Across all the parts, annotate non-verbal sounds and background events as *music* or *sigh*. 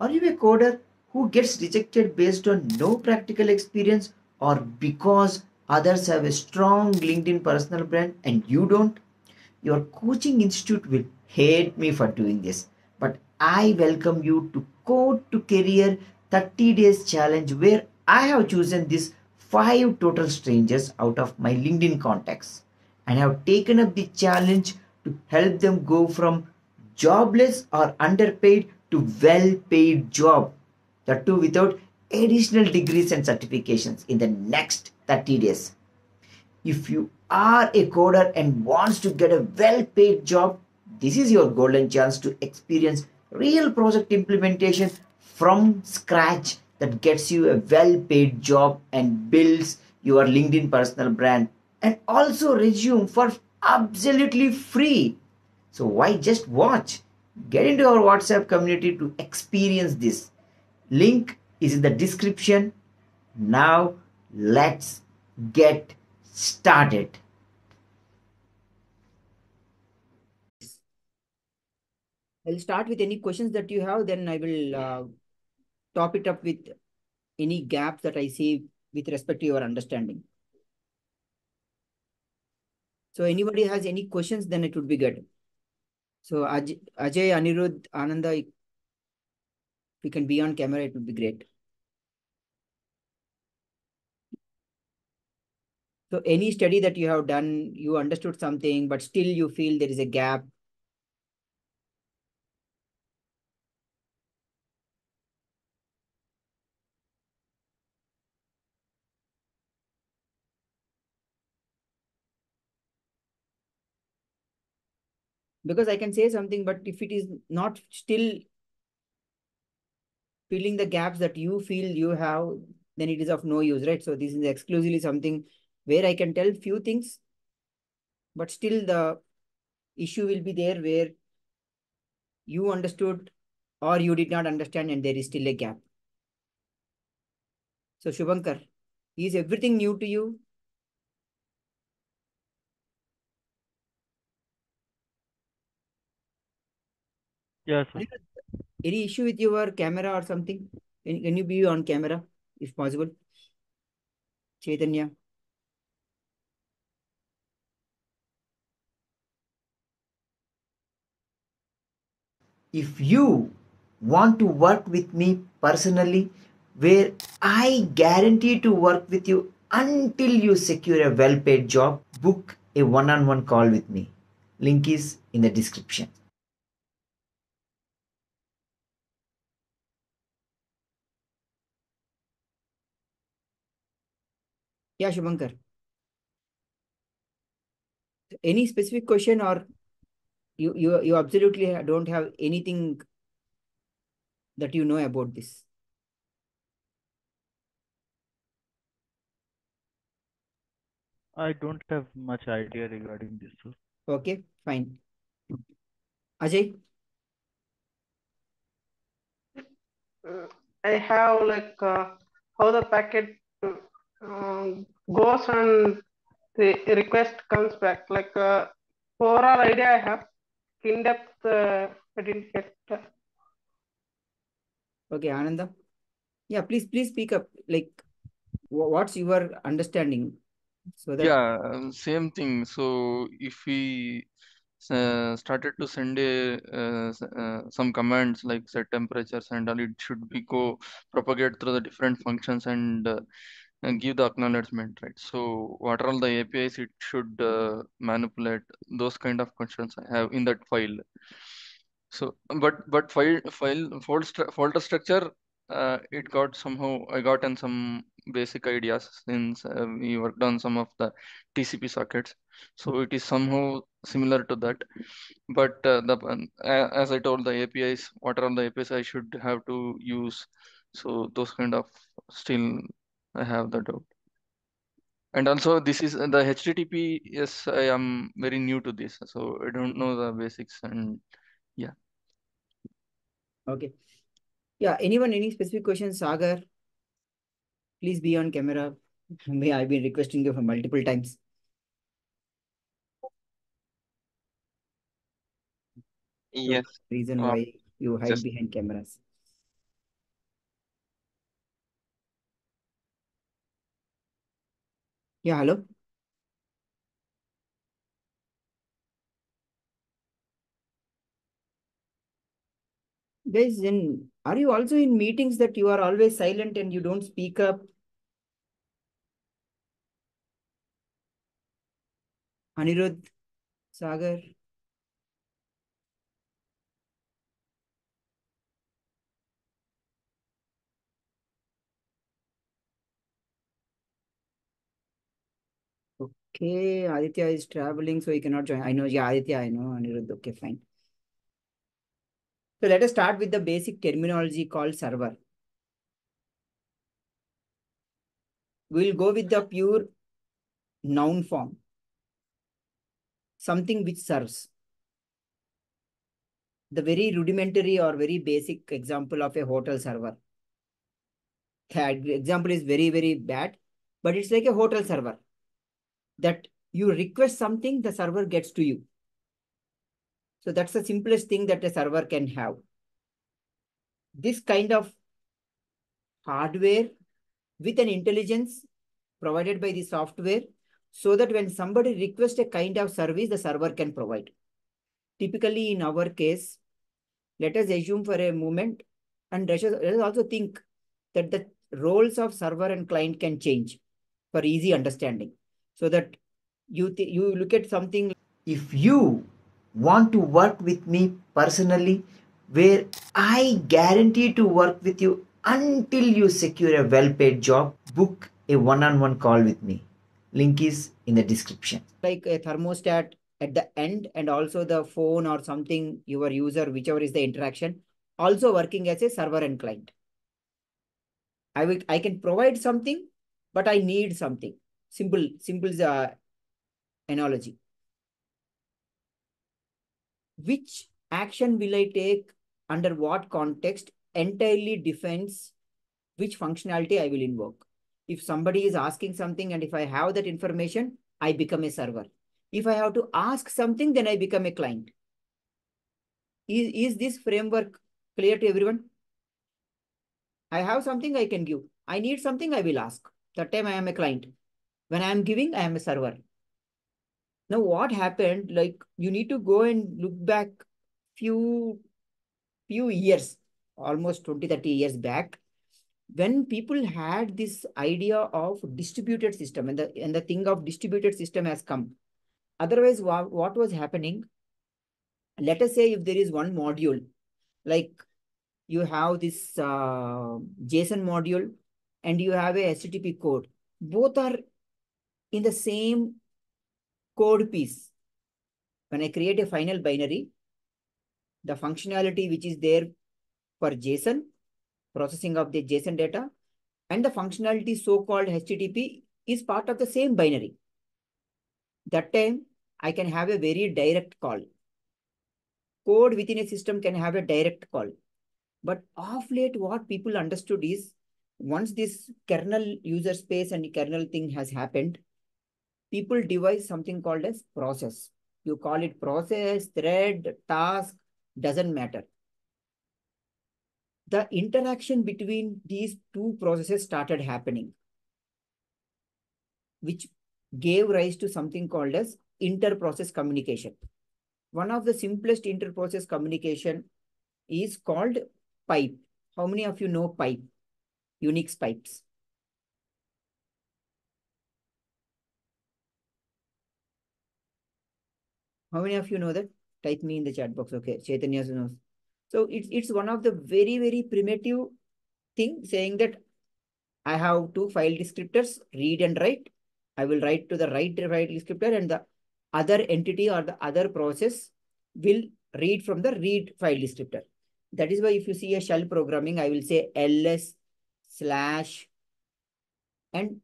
Are you a coder who gets rejected based on no practical experience or because others have a strong LinkedIn personal brand and you don't? Your coaching institute will hate me for doing this, but I welcome you to Code2Career 30 Days Challenge where I have chosen these five total strangers out of my LinkedIn contacts and have taken up the challenge to help them go from jobless or underpaid to well paid job that too without additional degrees and certifications in the next 30 days. If you are a coder and wants to get a well paid job this is your golden chance to experience real project implementation from scratch that gets you a well paid job and builds your linkedin personal brand and also resume for absolutely free. So why just watch get into our whatsapp community to experience this link is in the description now let's get started I'll start with any questions that you have, then I will uh, top it up with any gaps that I see with respect to your understanding. So anybody has any questions, then it would be good. So Aj Ajay, Anirudh, Ananda, if we can be on camera, it would be great. So any study that you have done, you understood something, but still you feel there is a gap because I can say something, but if it is not still filling the gaps that you feel you have, then it is of no use, right? So this is exclusively something where I can tell few things, but still the issue will be there where you understood or you did not understand and there is still a gap. So Shubhankar, is everything new to you? Yes, sir. Any issue with your camera or something? Can, can you be on camera if possible? Chaitanya. if you want to work with me personally where i guarantee to work with you until you secure a well paid job book a one on one call with me link is in the description Yeah, Shubhankar. Any specific question or you, you, you absolutely don't have anything that you know about this? I don't have much idea regarding this, sir. Okay, fine. Ajay? I have like uh, how the packet um, goes and the request comes back. Like uh, overall idea I have, in depth uh, I didn't get. Uh, Okay, Ananda. Yeah, please, please speak up. Like, what's your understanding? So that Yeah, um, same thing. So if we uh, started to send a uh, uh, some commands like set temperatures and all, it should be go propagate through the different functions and, uh, and give the acknowledgement, right? So what are all the APIs it should uh, manipulate? Those kind of questions I have in that file. So, but but file file folder folder structure, uh, it got somehow I got in some basic ideas since uh, we worked on some of the TCP sockets. So it is somehow similar to that. But uh, the a- as I told the APIs, what are the APIs I should have to use? So those kind of still I have the doubt. And also this is the HTTP. Yes, I am very new to this, so I don't know the basics and yeah. okay. Yeah, anyone, any specific questions? Sagar, please be on camera. *laughs* May I've been requesting you for multiple times. Yes. Reason Uh, why you hide just- behind cameras. Yeah, hello. Guys, then are you also in meetings that you are always silent and you don't speak up? Anirudh, Sagar. Okay, Aditya is traveling, so he cannot join. I know, yeah, Aditya, I know, Anirudh. Okay, fine. So let us start with the basic terminology called server. We'll go with the pure noun form. Something which serves. The very rudimentary or very basic example of a hotel server. The example is very, very bad, but it's like a hotel server that you request something, the server gets to you. So that's the simplest thing that a server can have. This kind of hardware with an intelligence provided by the software so that when somebody requests a kind of service, the server can provide. Typically in our case, let us assume for a moment and let us also think that the roles of server and client can change for easy understanding so that you you look at something if you want to work with me personally where i guarantee to work with you until you secure a well paid job book a one-on-one call with me. Link is in the description. Like a thermostat at the end and also the phone or something your user whichever is the interaction also working as a server and client. I will i can provide something but i need something simple simple uh, analogy. Which action will I take under what context entirely defines which functionality I will invoke. If somebody is asking something and if I have that information, I become a server. If I have to ask something, then I become a client. Is, is this framework clear to everyone? I have something I can give. I need something I will ask. That time I am a client. When I am giving, I am a server. Now, what happened, like you need to go and look back few, few years, almost 20, 30 years back, when people had this idea of distributed system and the, and the thing of distributed system has come. Otherwise, what, what was happening? Let us say if there is one module, like you have this uh, JSON module and you have a HTTP code. Both are in the same code piece. When I create a final binary, the functionality which is there for JSON, processing of the JSON data, and the functionality so-called HTTP is part of the same binary. That time, I can have a very direct call. Code within a system can have a direct call. But of late, what people understood is once this kernel user space and kernel thing has happened, people devise something called as process. You call it process, thread, task, doesn't matter. The interaction between these two processes started happening, which gave rise to something called as inter-process communication. One of the simplest inter-process communication is called pipe. How many of you know pipe? Unix pipes. How many of you know that? Type me in the chat box. Okay, Chaitanya knows. So it's, it's one of the very, very primitive thing saying that I have two file descriptors, read and write. I will write to the right file descriptor and the other entity or the other process will read from the read file descriptor. That is why if you see a shell programming, I will say ls slash and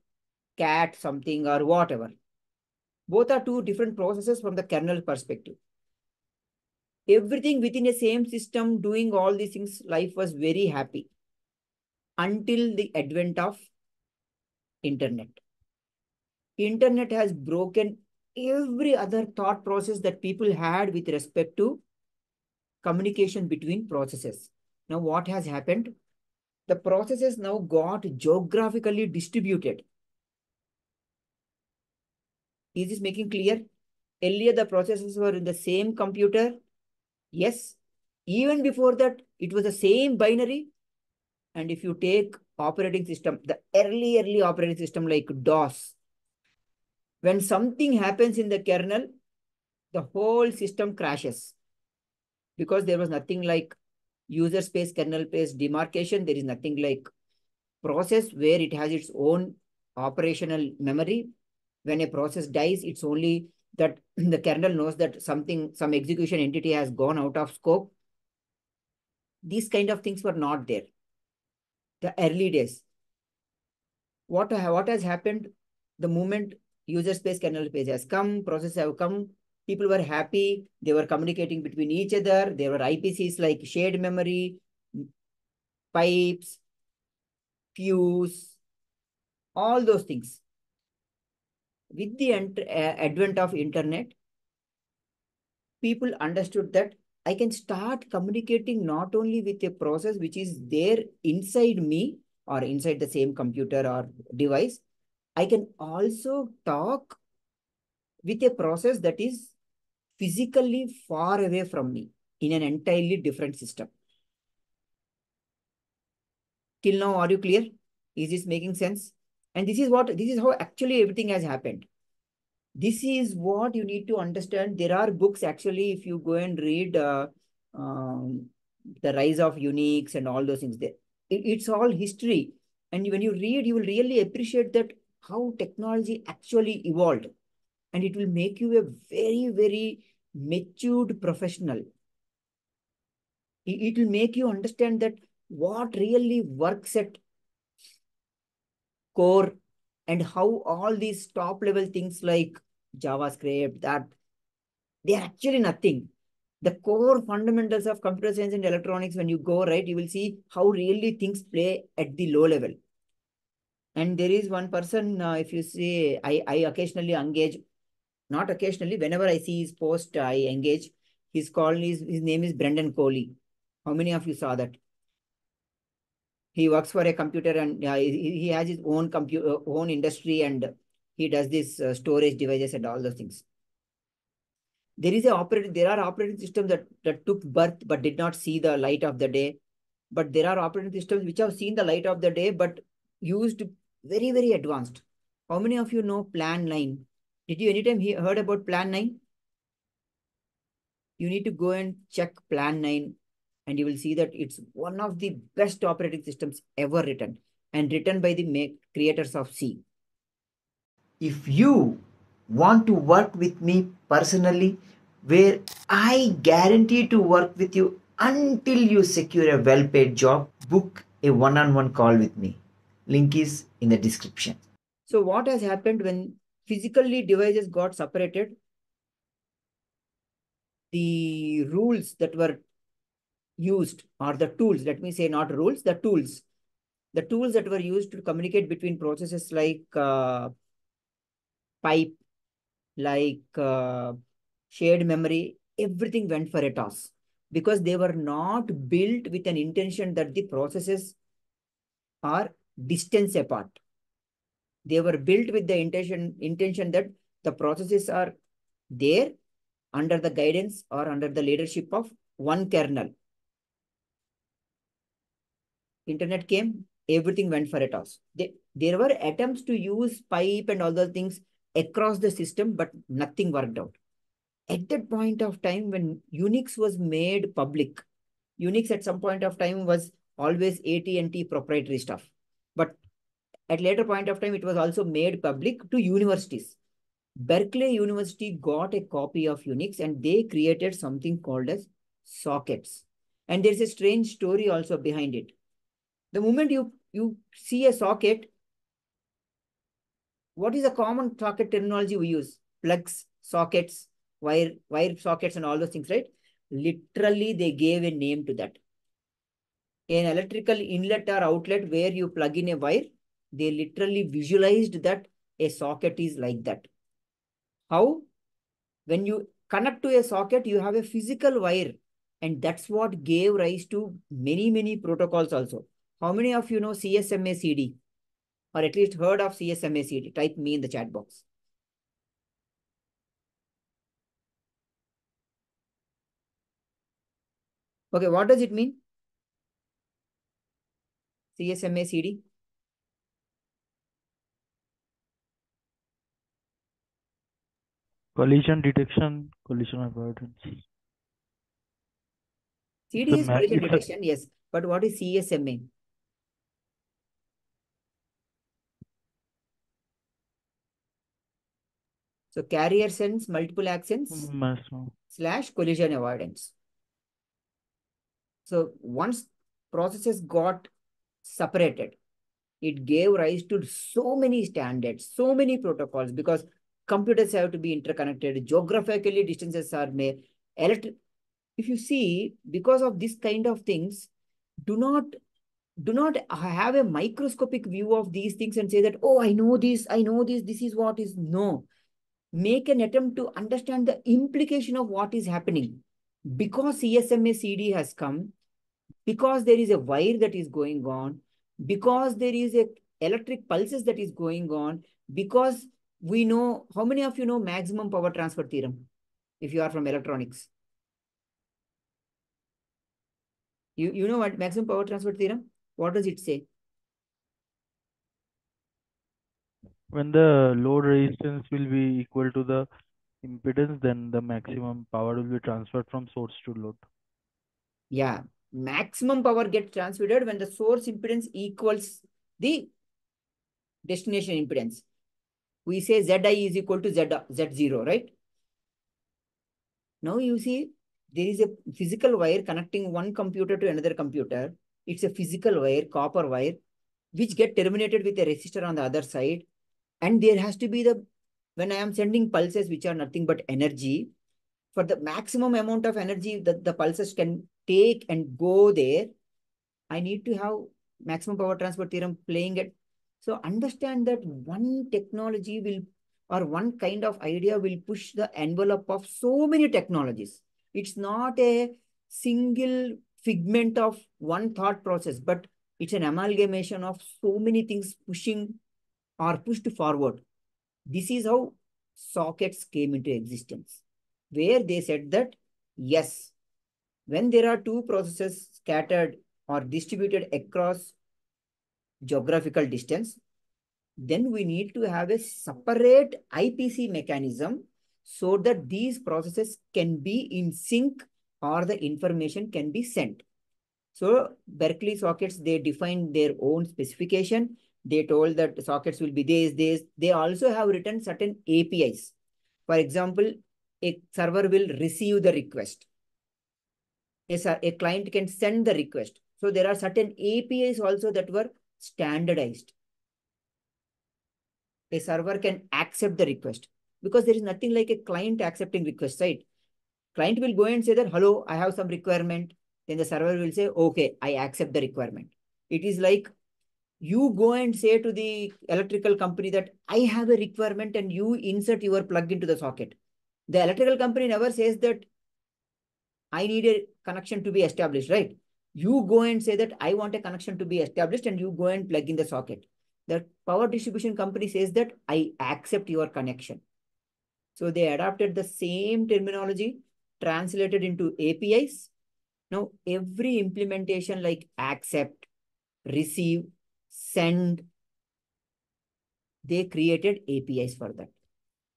cat something or whatever. Both are two different processes from the kernel perspective. Everything within a same system doing all these things, life was very happy until the advent of internet. Internet has broken every other thought process that people had with respect to communication between processes. Now, what has happened? The processes now got geographically distributed. Is this making clear? Earlier, the processes were in the same computer. Yes. Even before that, it was the same binary. And if you take operating system, the early, early operating system like DOS, when something happens in the kernel, the whole system crashes because there was nothing like user space, kernel space demarcation. There is nothing like process where it has its own operational memory. When a process dies, it's only that *clears throat* the kernel knows that something, some execution entity has gone out of scope. These kind of things were not there. The early days. What, what has happened the moment user space kernel space has come, process have come, people were happy, they were communicating between each other, there were IPCs like shared memory, pipes, fuse, all those things. With the advent of internet, people understood that I can start communicating not only with a process which is there inside me or inside the same computer or device, I can also talk with a process that is physically far away from me in an entirely different system. Till now, are you clear? Is this making sense? And this is what, this is how actually everything has happened. This is what you need to understand. There are books actually, if you go and read uh, um, The Rise of Unix and all those things, there, it, it's all history. And when you read, you will really appreciate that how technology actually evolved. And it will make you a very, very matured professional. It will make you understand that what really works at core and how all these top level things like JavaScript, that they are actually nothing. The core fundamentals of computer science and electronics, when you go right, you will see how really things play at the low level. And there is one person, uh, if you see, I, I occasionally engage, not occasionally, whenever I see his post, I engage. His call is, his name is Brendan Coley. How many of you saw that? He works for a computer and uh, he, he has his own computer, own industry and he does this uh, storage devices and all those things. There is a operating, there are operating systems that, that took birth but did not see the light of the day. But there are operating systems which have seen the light of the day but used very, very advanced. How many of you know Plan 9? Did you anytime he heard about Plan 9? You need to go and check Plan 9 and you will see that it's one of the best operating systems ever written and written by the make creators of C. If you want to work with me personally, where I guarantee to work with you until you secure a well paid job, book a one on one call with me. Link is in the description. So, what has happened when physically devices got separated? The rules that were used or the tools, let me say not rules, the tools. The tools that were used to communicate between processes like uh, pipe, like uh, shared memory, everything went for a toss because they were not built with an intention that the processes are distance apart. They were built with the intention, intention that the processes are there under the guidance or under the leadership of one kernel. Internet came, everything went for a toss. They, there were attempts to use pipe and all those things across the system, but nothing worked out. At that point of time, when Unix was made public, Unix at some point of time was always AT&T proprietary stuff. But at later point of time, it was also made public to universities. Berkeley University got a copy of Unix and they created something called as sockets. And there's a strange story also behind it. The moment you, you see a socket, what is the common socket terminology we use? Plugs, sockets, wire, wire sockets and all those things, right? Literally, they gave a name to that. An electrical inlet or outlet where you plug in a wire, they literally visualized that a socket is like that. How? When you connect to a socket, you have a physical wire. And that's what gave rise to many, many protocols also. How many of you know CSMA CD or at least heard of CSMA CD? Type me in the chat box. Okay, what does it mean? CSMA CD. Collision detection, collision avoidance. CD is collision detection, yes. But what is CSMA? So carrier sense multiple Maximum. slash collision avoidance. So once processes got separated, it gave rise to so many standards, so many protocols because computers have to be interconnected, geographically distances are made. Electric, if you see, because of this kind of things, do not do not have a microscopic view of these things and say that, oh, I know this, I know this, this is what is. No. Make an attempt to understand the implication of what is happening. Because CSMA CD has come, because there is a wire that is going on, because there is a electric pulses that is going on, because we know, how many of you know maximum power transfer theorem? If you are from electronics. You, you know what maximum power transfer theorem? What does it say? When the load resistance will be equal to the impedance, then the maximum power will be transferred from source to load. Yeah, maximum power gets transmitted when the source impedance equals the destination impedance. We say Zi is equal to Z, Z0, right? Now you see, there is a physical wire connecting one computer to another computer. It's a physical wire, copper wire, which get terminated with a resistor on the other side. And there has to be the, when I am sending pulses, which are nothing but energy, for the maximum amount of energy that the pulses can take and go there, I need to have maximum power transfer theorem playing it. So understand that one technology will, or one kind of idea will push the envelope of so many technologies. It's not a single figment of one thought process, but it's an amalgamation of so many things pushing or pushed forward. This is how sockets came into existence, where they said that, yes, when there are two processes scattered or distributed across geographical distance, then we need to have a separate IPC mechanism so that these processes can be in sync or the information can be sent. So Berkeley sockets, they defined their own specification. They told that sockets will be this, this. They also have written certain APIs. For example, a server will receive the request. A, a client can send the request. So there are certain APIs also that were standardized. A server can accept the request because there is nothing like a client accepting request, right? Client will go and say that, hello, I have some requirement. Then the server will say, okay, I accept the requirement. It is like you go and say to the electrical company that I have a requirement and you insert your plug into the socket. The electrical company never says that I need a connection to be established, right? You go and say that I want a connection to be established and you go and plug in the socket. The power distribution company says that I accept your connection. So they adopted the same terminology, translated into APIs. Now, every implementation like accept, receive, send, they created APIs for that.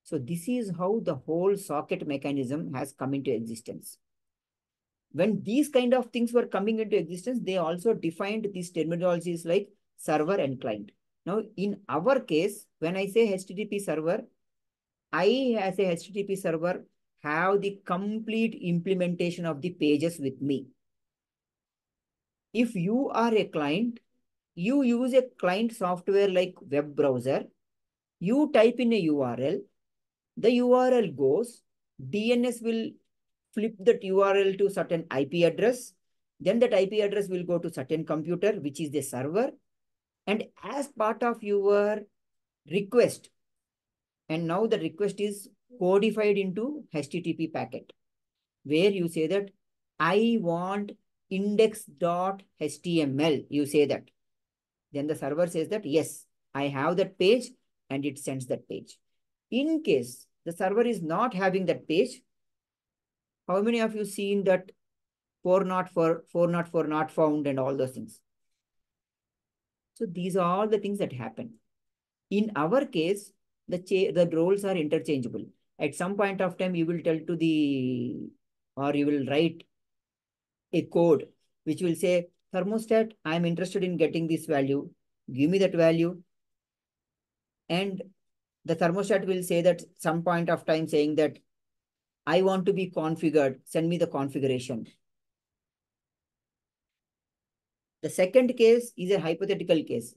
So this is how the whole socket mechanism has come into existence. When these kind of things were coming into existence, they also defined these terminologies like server and client. Now, in our case, when I say HTTP server, I as a HTTP server have the complete implementation of the pages with me. If you are a client, you use a client software like web browser, you type in a URL, the URL goes, DNS will flip that URL to certain IP address, then that IP address will go to certain computer, which is the server. And as part of your request, and now the request is codified into HTTP packet, where you say that I want index.html. You say that. Then the server says that, yes, I have that page and it sends that page. In case the server is not having that page, how many of you seen that four not for four not for not found and all those things. So these are all the things that happen. In our case, the the roles are interchangeable. At some point of time, you will tell to the or you will write a code which will say thermostat, I'm interested in getting this value. Give me that value. And the thermostat will say that some point of time saying that I want to be configured. Send me the configuration. The second case is a hypothetical case.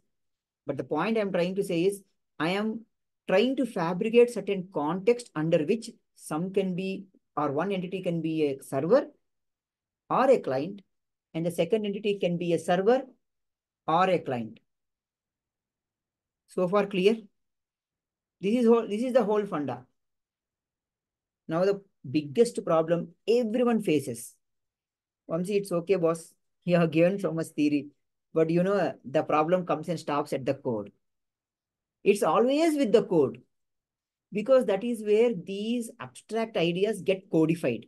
But the point I'm trying to say is I am trying to fabricate certain context under which some can be or one entity can be a server or a client and the second entity can be a server or a client. So far clear? This is whole, this is the whole funda. Now the biggest problem everyone faces. Vamsi, it's okay, boss. You have given so much theory. But you know, the problem comes and stops at the code. It's always with the code. Because that is where these abstract ideas get codified.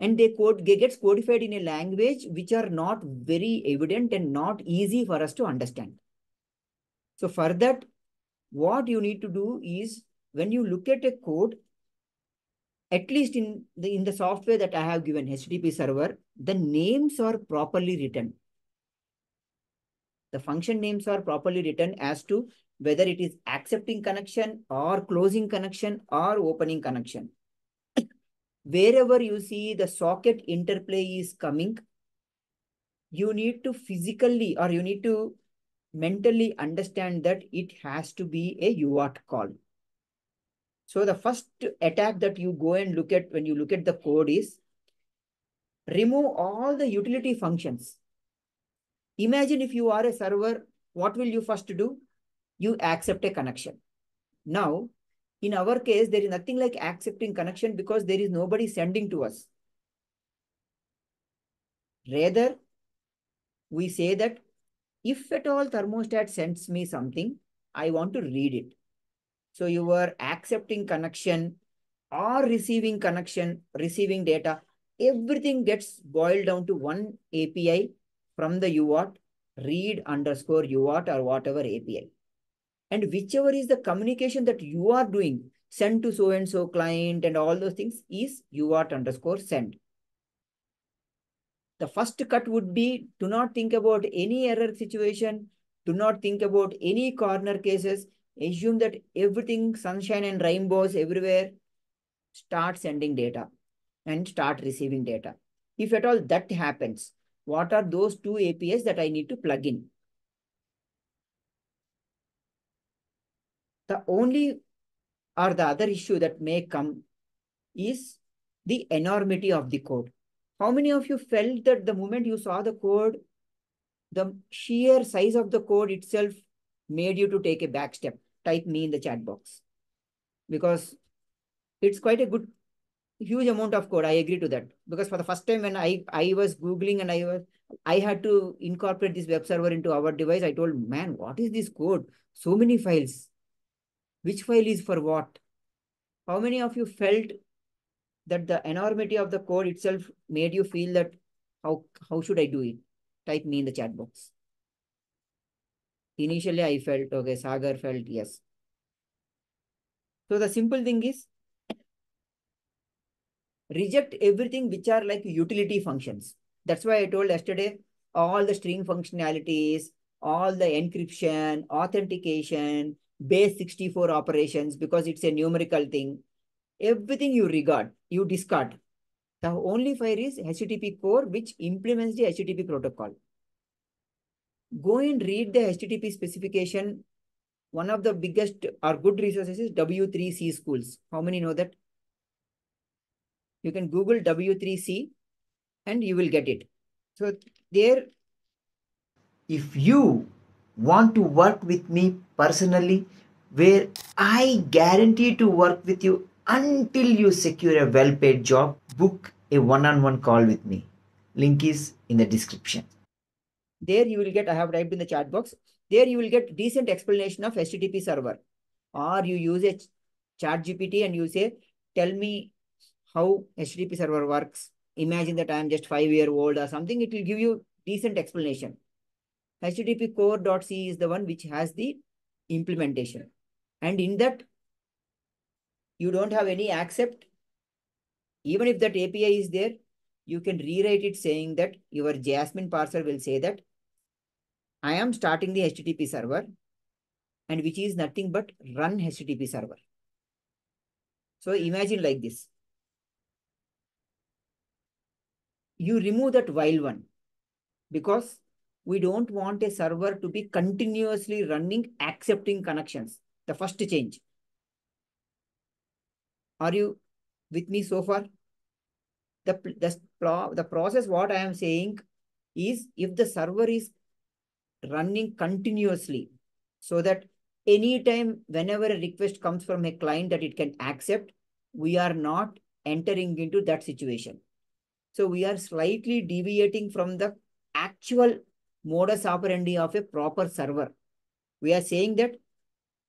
And they code they gets codified in a language which are not very evident and not easy for us to understand. So for that, what you need to do is when you look at a code, at least in the in the software that I have given HTTP server, the names are properly written. The function names are properly written as to whether it is accepting connection or closing connection or opening connection. Wherever you see the socket interplay is coming, you need to physically or you need to mentally understand that it has to be a UART call. So the first attack that you go and look at when you look at the code is remove all the utility functions. Imagine if you are a server, what will you first do? You accept a connection. Now, in our case, there is nothing like accepting connection because there is nobody sending to us. Rather, we say that if at all thermostat sends me something, I want to read it. So you are accepting connection or receiving connection, receiving data, everything gets boiled down to one API from the UART, read underscore UART or whatever API. And whichever is the communication that you are doing, send to so-and-so client and all those things is UART underscore send. The first cut would be do not think about any error situation. Do not think about any corner cases. Assume that everything sunshine and rainbows everywhere. Start sending data and start receiving data. If at all that happens, what are those two APIs that I need to plug in? The only or the other issue that may come is the enormity of the code. How many of you felt that the moment you saw the code, the sheer size of the code itself made you to take a back step? Type me in the chat box. Because it's quite a good, huge amount of code. I agree to that. Because for the first time when I, I was Googling and I was, I had to incorporate this web server into our device, I told, man, what is this code? So many files. Which file is for what? How many of you felt that the enormity of the code itself made you feel that how, how should I do it? Type me in the chat box. Initially, I felt, okay, Sagar felt yes. So the simple thing is reject everything which are like utility functions. That's why I told yesterday, all the string functionalities, all the encryption, authentication, base 64 operations, because it's a numerical thing, everything you regard, you discard. The only file is HTTP core, which implements the HTTP protocol. Go and read the HTTP specification. One of the biggest or good resources is W3C schools. How many know that? You can Google W3C and you will get it. So there. If you want to work with me personally, where I guarantee to work with you until you secure a well paid job, book a one on one call with me. Link is in the description. There you will get, I have typed in the chat box, there you will get decent explanation of HTTP server. Or you use a ChatGPT and you say, tell me how HTTP server works imagine that I am just five year old or something, it will give you decent explanation. HTTP core.c is the one which has the implementation. And in that, you don't have any accept. Even if that API is there, you can rewrite it saying that your JSON parser will say that I am starting the HTTP server and which is nothing but run HTTP server. So imagine like this. You remove that while one because we don't want a server to be continuously running, accepting connections. The first change. Are you with me so far? The, the, the process, what I am saying is if the server is running continuously so that anytime whenever a request comes from a client that it can accept, we are not entering into that situation. So we are slightly deviating from the actual modus operandi of a proper server. We are saying that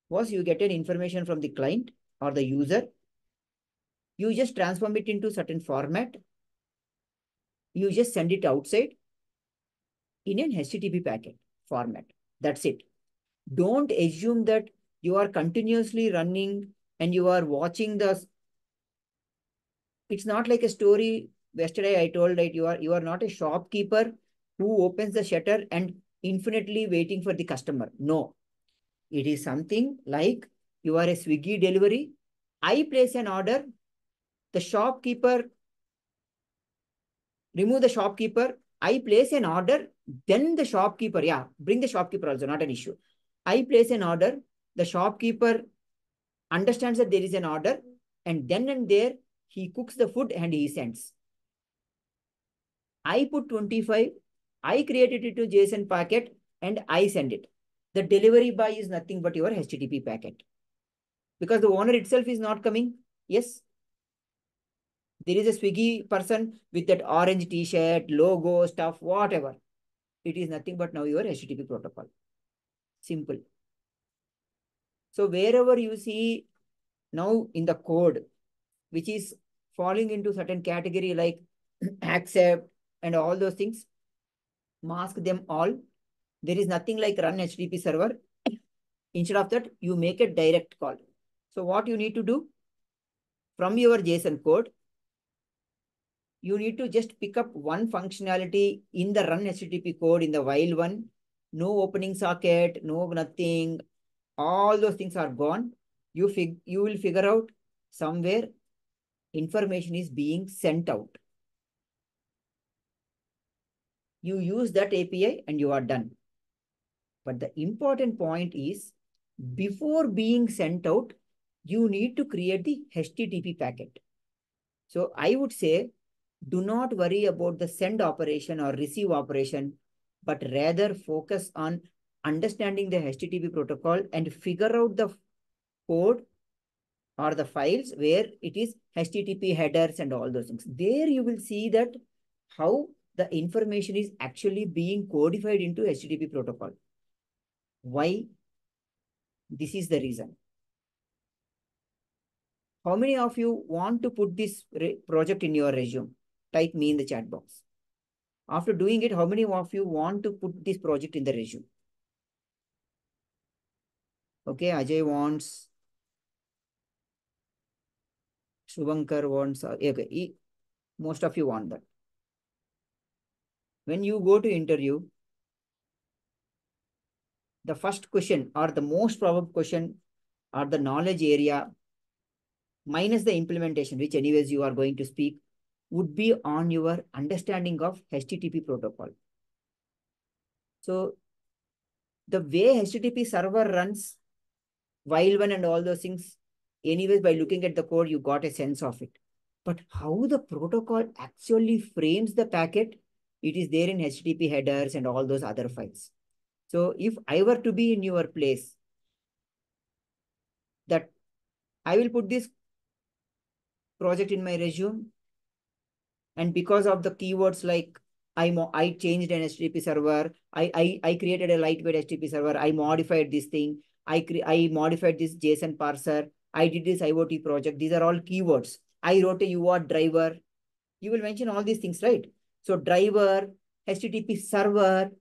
once you get an information from the client or the user, you just transform it into certain format. You just send it outside in an HTTP packet format. That's it. Don't assume that you are continuously running and you are watching the. It's not like a story. Yesterday I told that you are you are not a shopkeeper who opens the shutter and infinitely waiting for the customer. No, it is something like you are a Swiggy delivery. I place an order. The shopkeeper remove the shopkeeper. I place an order. Then the shopkeeper, yeah, bring the shopkeeper also, not an issue. I place an order. The shopkeeper understands that there is an order. And then and there, he cooks the food and he sends. I put 25 I created it to JSON packet and I send it. The delivery by is nothing but your HTTP packet. Because the owner itself is not coming. Yes. There is a Swiggy person with that orange t-shirt, logo, stuff, whatever. It is nothing but now your HTTP protocol. Simple. So wherever you see now in the code, which is falling into certain category like *clears throat* accept and all those things, mask them all. There is nothing like run HTTP server. Instead of that, you make a direct call. So what you need to do from your JSON code, you need to just pick up one functionality in the run HTTP code in the while one. No opening socket, no nothing. All those things are gone. You, fig you will figure out somewhere information is being sent out. You use that API and you are done. But the important point is before being sent out, you need to create the HTTP packet. So I would say, do not worry about the send operation or receive operation, but rather focus on understanding the HTTP protocol and figure out the code or the files where it is HTTP headers and all those things. There you will see that how the information is actually being codified into HTTP protocol. Why? This is the reason. How many of you want to put this project in your resume? Type me in the chat box. After doing it, how many of you want to put this project in the resume? Okay, Ajay wants. Shubhankar wants. Okay, most of you want that when you go to interview, the first question or the most probable question or the knowledge area minus the implementation, which anyways you are going to speak, would be on your understanding of HTTP protocol. So the way HTTP server runs, while one and all those things, anyways, by looking at the code, you got a sense of it. But how the protocol actually frames the packet it is there in HTTP headers and all those other files. So if I were to be in your place, that I will put this project in my resume. And because of the keywords like I, I changed an HTTP server, I, I, I created a lightweight HTTP server, I modified this thing, I, I modified this JSON parser, I did this IoT project. These are all keywords. I wrote a UART driver. you will mention all these things, right? So driver, HTTP server,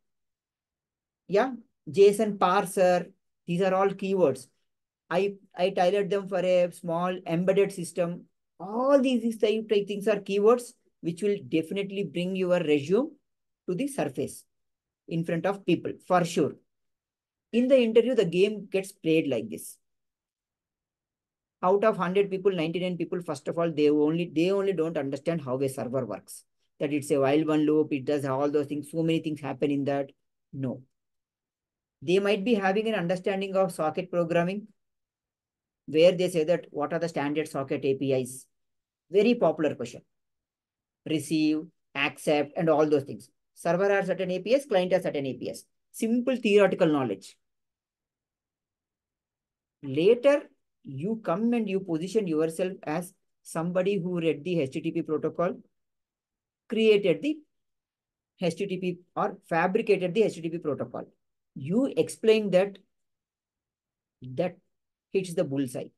yeah, JSON parser, these are all keywords. I, I tailored them for a small embedded system. All these type, things are keywords which will definitely bring your resume to the surface in front of people for sure. In the interview, the game gets played like this. Out of 100 people, 99 people, first of all, they only they only don't understand how a server works. That it's a while one loop, it does all those things. So many things happen in that. No. They might be having an understanding of socket programming, where they say that what are the standard socket APIs? Very popular question. Receive, accept, and all those things. Server has certain APIs, client has certain APIs. Simple theoretical knowledge. Later, you come and you position yourself as somebody who read the HTTP protocol, created the HTTP or fabricated the HTTP protocol. You explain that that hits the bullseye.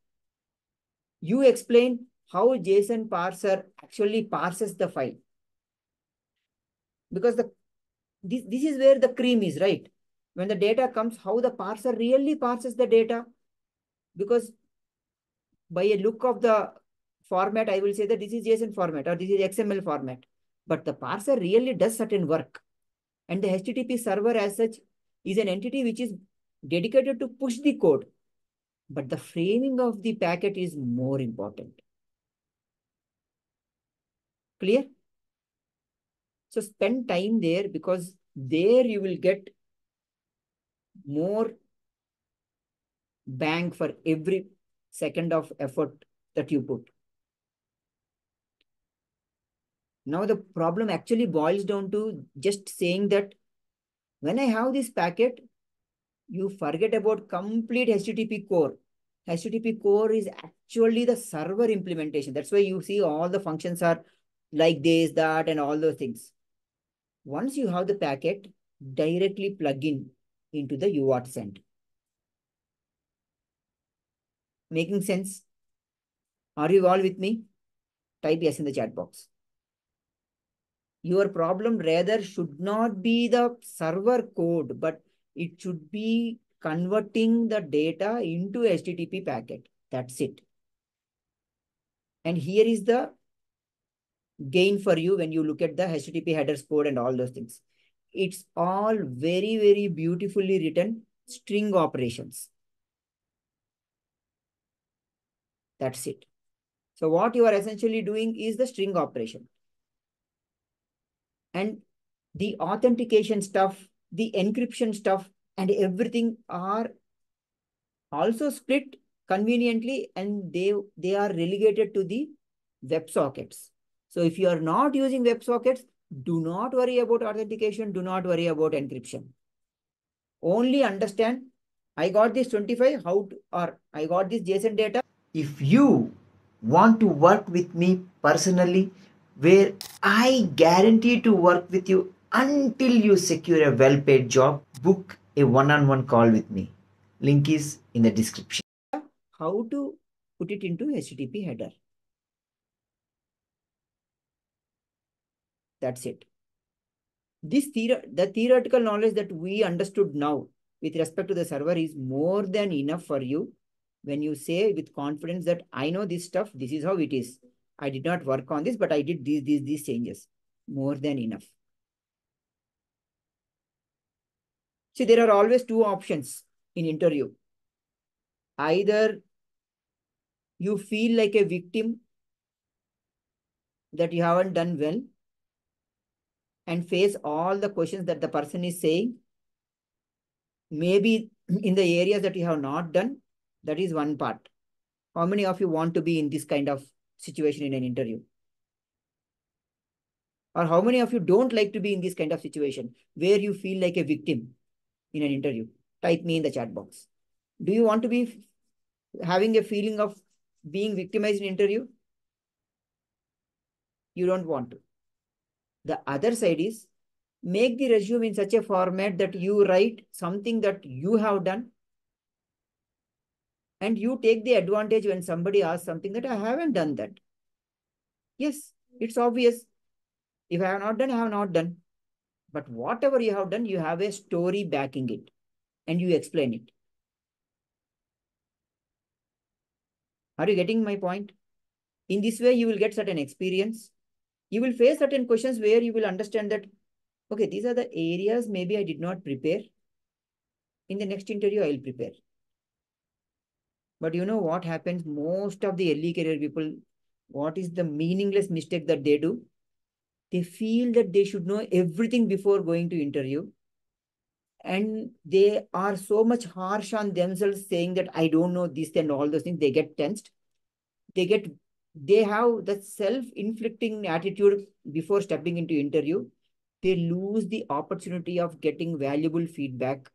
You explain how JSON parser actually parses the file. Because the this, this is where the cream is, right? When the data comes, how the parser really parses the data. Because by a look of the format, I will say that this is JSON format or this is XML format. But the parser really does certain work. And the HTTP server as such is an entity which is dedicated to push the code. But the framing of the packet is more important. Clear? So spend time there because there you will get more bang for every second of effort that you put. Now the problem actually boils down to just saying that when I have this packet, you forget about complete HTTP core. HTTP core is actually the server implementation. That's why you see all the functions are like this, that, and all those things. Once you have the packet, directly plug in into the UART send. Making sense? Are you all with me? Type yes in the chat box. Your problem rather should not be the server code, but it should be converting the data into HTTP packet. That's it. And here is the gain for you when you look at the HTTP headers code and all those things. It's all very, very beautifully written string operations. That's it. So what you are essentially doing is the string operation. And the authentication stuff, the encryption stuff, and everything are also split conveniently and they, they are relegated to the WebSockets. So if you are not using WebSockets, do not worry about authentication. Do not worry about encryption. Only understand, I got this 25, how to, or I got this JSON data. If you want to work with me personally, where I guarantee to work with you until you secure a well paid job, book a one on one call with me. Link is in the description. How to put it into HTTP header. That's it. This theor the theoretical knowledge that we understood now with respect to the server is more than enough for you when you say with confidence that I know this stuff, this is how it is. I did not work on this, but I did these, these, these changes. More than enough. See, there are always two options in interview. Either you feel like a victim that you haven't done well and face all the questions that the person is saying. Maybe in the areas that you have not done, that is one part. How many of you want to be in this kind of situation in an interview? Or how many of you don't like to be in this kind of situation where you feel like a victim in an interview? Type me in the chat box. Do you want to be having a feeling of being victimized in interview? You don't want to. The other side is make the resume in such a format that you write something that you have done and you take the advantage when somebody asks something that I haven't done that. Yes, it's obvious. If I have not done, I have not done. But whatever you have done, you have a story backing it and you explain it. Are you getting my point? In this way, you will get certain experience. You will face certain questions where you will understand that, okay, these are the areas maybe I did not prepare. In the next interview, I will prepare. But you know what happens? Most of the early career people, what is the meaningless mistake that they do? They feel that they should know everything before going to interview. And they are so much harsh on themselves saying that I don't know this and all those things. They get tensed. They get they have that self-inflicting attitude before stepping into interview. They lose the opportunity of getting valuable feedback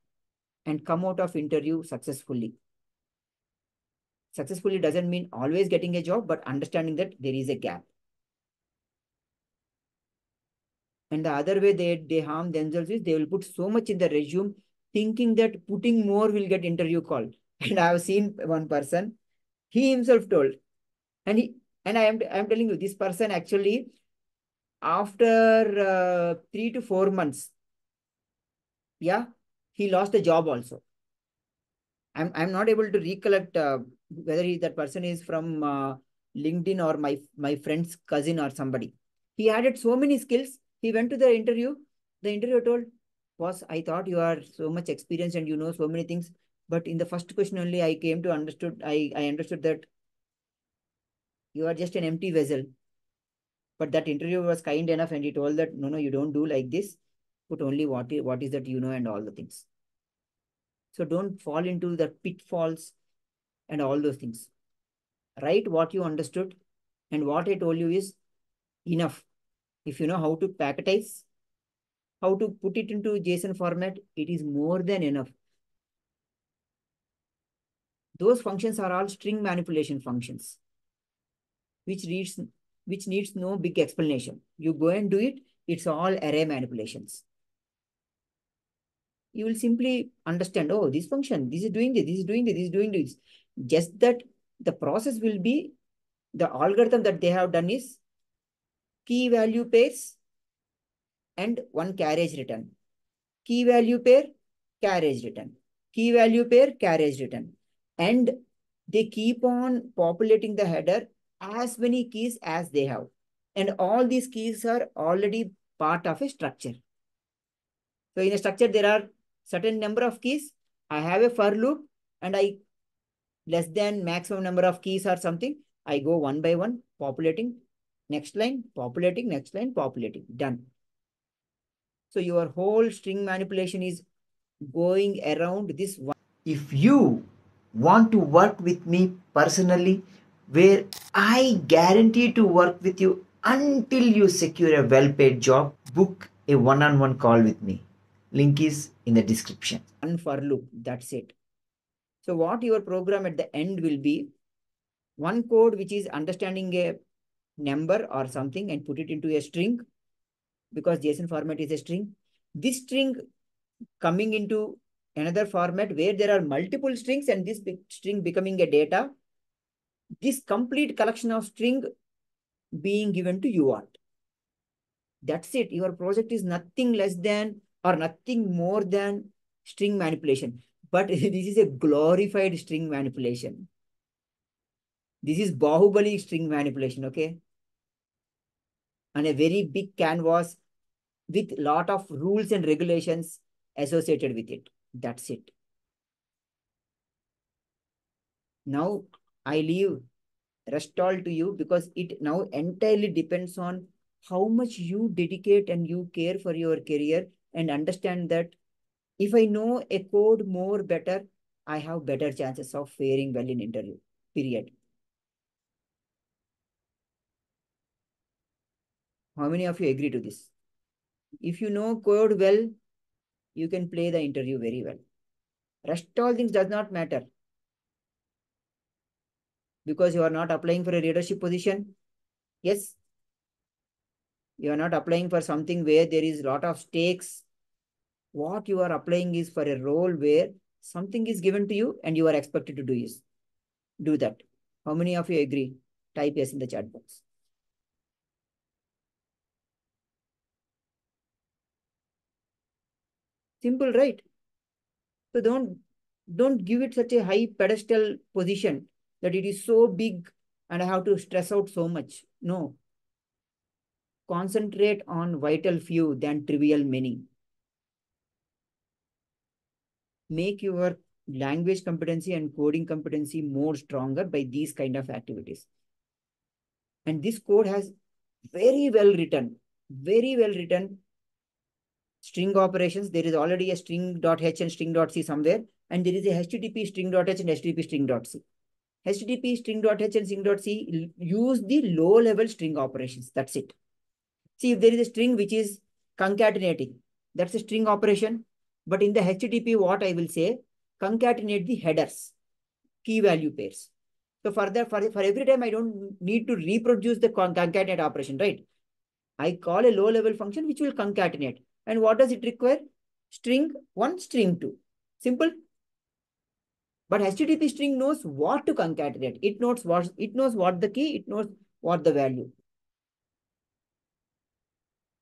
and come out of interview successfully. Successfully doesn't mean always getting a job, but understanding that there is a gap. And the other way they, they harm themselves is they will put so much in the resume thinking that putting more will get interview call. *laughs* And I have seen one person, he himself told, and he and I am I am telling you, this person actually, after uh, three to four months, yeah, he lost the job also. I'm I'm not able to recollect uh, whether he, that person is from uh, LinkedIn or my my friend's cousin or somebody. He added so many skills. He went to the interview. The interviewer told, "Was I thought you are so much experienced and you know so many things, but in the first question only, I came to understood. I I understood that you are just an empty vessel." But that interviewer was kind enough and he told that no, no, you don't do like this. Put only what what is that you know and all the things. So don't fall into the pitfalls and all those things. Write what you understood. And what I told you is enough. If you know how to packetize, how to put it into JSON format, it is more than enough. Those functions are all string manipulation functions, which needs, which needs no big explanation. You go and do it, it's all array manipulations you will simply understand, oh, this function, this is doing this, this is doing this, this is doing this. Just that the process will be, the algorithm that they have done is key value pairs and one carriage return. Key value pair, carriage return. Key value pair, carriage return. And they keep on populating the header as many keys as they have. And all these keys are already part of a structure. So in a structure, there are certain number of keys. I have a for loop and I less than maximum number of keys or something. I go one by one, populating, next line, populating, next line, populating, done. So your whole string manipulation is going around this one. If you want to work with me personally, where I guarantee to work with you until you secure a well paid job, book a one on one call with me. Link is in the description. One for loop, that's it. So what your program at the end will be, one code which is understanding a number or something and put it into a string because JSON format is a string. This string coming into another format where there are multiple strings and this string becoming a data. This complete collection of string being given to UART. That's it. Your project is nothing less than or nothing more than string manipulation. But *laughs* this is a glorified string manipulation. This is Bahubali string manipulation, okay? On a very big canvas with lot of rules and regulations associated with it. That's it. Now I leave rest all to you because it now entirely depends on how much you dedicate and you care for your career and understand that if I know a code more better, I have better chances of faring well in interview, period. How many of you agree to this? If you know code well, you can play the interview very well. Rest all things does not matter. Because you are not applying for a leadership position. Yes. You are not applying for something where there is a lot of stakes what you are applying is for a role where something is given to you and you are expected to do is do that. How many of you agree? Type yes in the chat box. Simple, right? So don't don't give it such a high pedestal position that it is so big and I have to stress out so much. No. Concentrate on vital few than trivial many. Make your language competency and coding competency more stronger by these kind of activities. And this code has very well written, very well written string operations. There is already a string.h and string.c somewhere, and there is a HTTP string.h and HTTP string.c. HTTP string.h and string.c use the low level string operations. That's it. See, if there is a string which is concatenating, that's a string operation. But in the HTTP, what I will say, concatenate the headers, key value pairs. So for that, for, for every time, I don't need to reproduce the concatenate operation, right? I call a low level function which will concatenate. And what does it require? String one, string two. Simple. But HTTP string knows what to concatenate. It knows what it knows what the key, it knows what the value.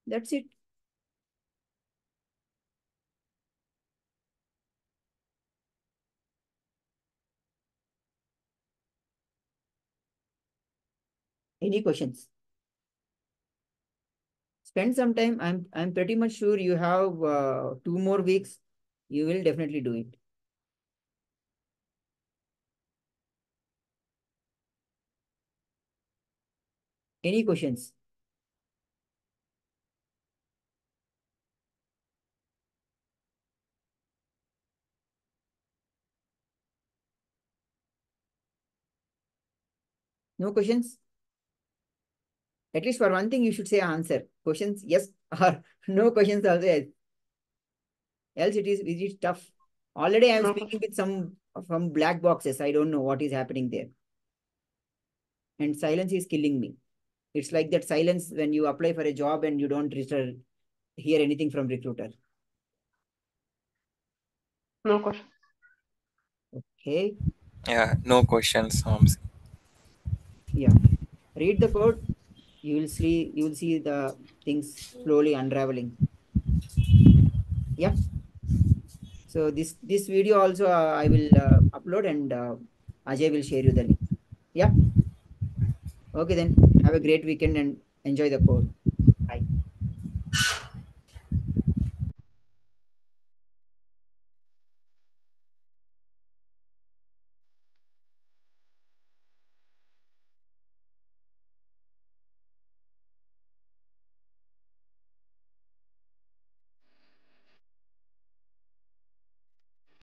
That's it. Any questions? Spend some time. I'm I'm pretty much sure you have uh, two more weeks. You will definitely do it. Any questions? No questions? At least for one thing, you should say answer. Questions, yes or *laughs* no questions also. Yes. Else it is, it is tough. Already I am No. speaking with some from black boxes. I don't know what is happening there. And silence is killing me. It's like that silence when you apply for a job and you don't return, hear anything from recruiter. No question. Okay. Yeah, no questions, Vamsi. Yeah. Read the code. You will see you will see the things slowly unraveling. Yeah. So this this video also uh, I will uh, upload and uh, Ajay will share you the link. Yeah. Okay then. Have a great weekend and enjoy the. Bye.